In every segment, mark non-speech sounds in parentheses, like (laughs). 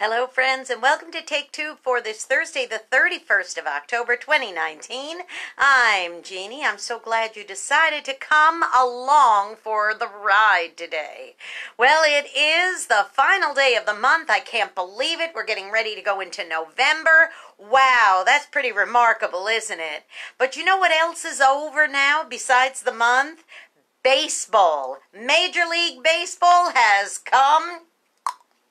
Hello, friends, and welcome to Take Two for this Thursday, the 31st of October, 2019. I'm Jeanne. I'm so glad you decided to come along for the ride today. Well, it is the final day of the month. I can't believe it. We're getting ready to go into November. Wow, that's pretty remarkable, isn't it? But you know what else is over now besides the month? Baseball. Major League Baseball has come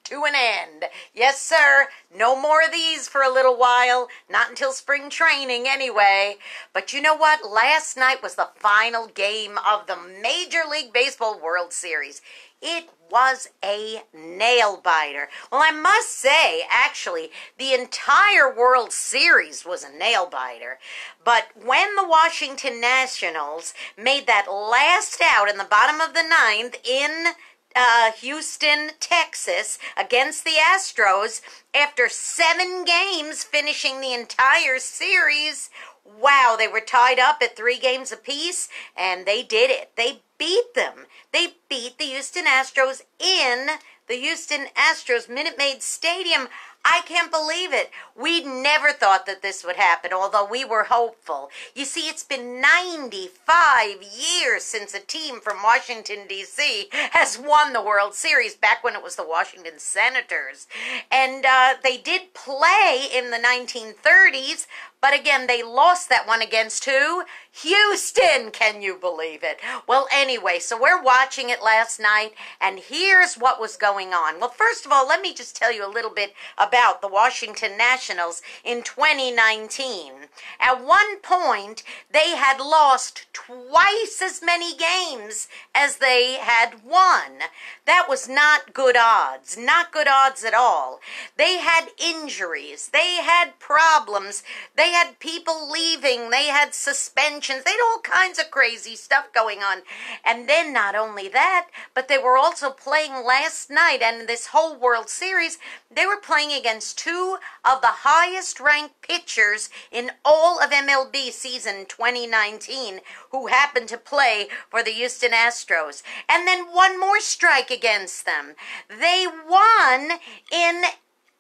to an end. Yes, sir. No more of these for a little while. Not until spring training, anyway. But you know what? Last night was the final game of the Major League Baseball World Series. It was a nail biter. Well, I must say, actually, the entire World Series was a nail biter. But when the Washington Nationals made that last out in the bottom of the ninth in uh, Houston, Texas, against the Astros after seven games, finishing the entire series. Wow, they were tied up at three games apiece, and they did it. They beat them. They beat the Houston Astros in the Houston Astros Minute Maid Stadium. I can't believe it. We never thought that this would happen, although we were hopeful. You see, it's been 95 years since a team from Washington, D.C. has won the World Series, back when it was the Washington Senators. And uh, they did play in the 1930s, but again, they lost that one against who? Houston. Can you believe it? Well, anyway, so we're watching it last night, and here's what was going on. Well, first of all, let me just tell you a little bit about the Washington Nationals in 2019. At one point, they had lost twice as many games as they had won. That was not good odds. Not good odds at all. They had injuries. They had problems. They they had people leaving. They had suspensions. They had all kinds of crazy stuff going on. And then not only that, but they were also playing last night and this whole World Series, they were playing against two of the highest ranked pitchers in all of MLB season 2019 who happened to play for the Houston Astros. And then one more strike against them. They won in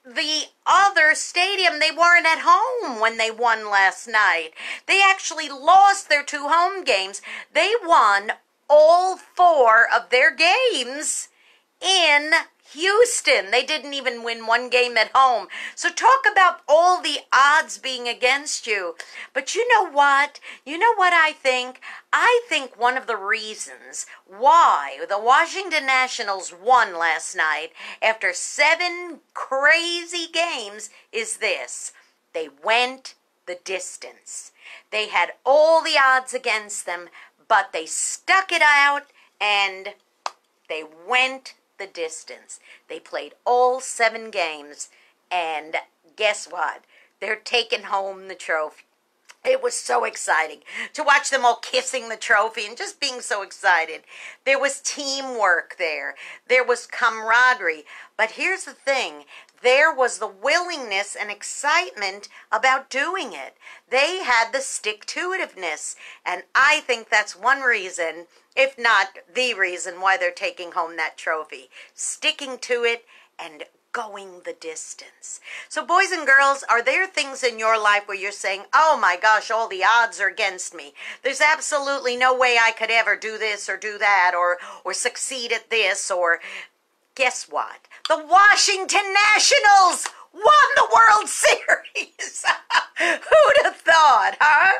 the other stadium, they weren't at home when they won last night. They actually lost their two home games. They won all four of their games in Houston. They didn't even win one game at home. So talk about all the odds being against you. But you know what? You know what I think? I think one of the reasons why the Washington Nationals won last night after seven crazy games is this. They went the distance. They had all the odds against them, but they stuck it out and they went the distance. They played all seven games, and guess what? They're taking home the trophy. It was so exciting to watch them all kissing the trophy and just being so excited. There was teamwork there, there was camaraderie. But here's the thing there was the willingness and excitement about doing it. They had the stick to itiveness. And I think that's one reason, if not the reason, why they're taking home that trophy. Sticking to it and going the distance. So, boys and girls, are there things in your life where you're saying, oh my gosh, all the odds are against me? There's absolutely no way I could ever do this or do that or, or succeed at this or. Guess what? The Washington Nationals won the World (laughs) Series. (laughs) Who'd have thought, huh?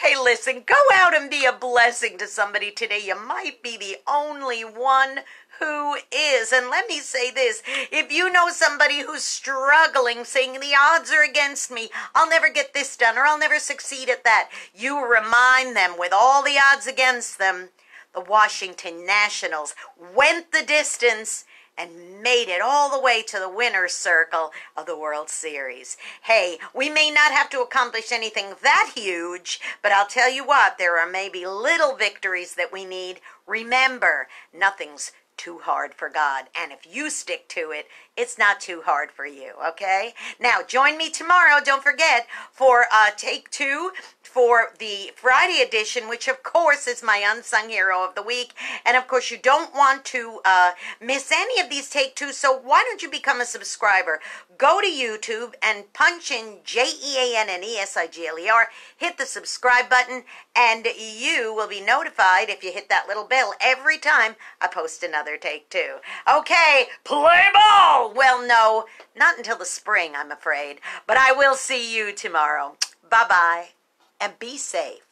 Hey, listen, go out and be a blessing to somebody today. You might be the only one who is. And let me say this if you know somebody who's struggling, saying the odds are against me, I'll never get this done or I'll never succeed at that, you remind them with all the odds against them, the Washington Nationals went the distance and made it all the way to the winner's circle of the World Series. Hey, we may not have to accomplish anything that huge, but I'll tell you what, there are maybe little victories that we need. Remember, nothing's too hard for God. And if you stick to it, it's not too hard for you, okay? Now, join me tomorrow, don't forget, for uh, Take Two for the Friday edition, which of course is my unsung hero of the week. And of course, you don't want to uh, miss any of these Take Two, so why don't you become a subscriber? Go to YouTube and punch in J E A N N E S I G L E R, hit the subscribe button, and you will be notified if you hit that little bell every time I post another Take Two. Okay, play ball! Well, no, not until the spring, I'm afraid, but I will see you tomorrow. Bye bye, and be safe.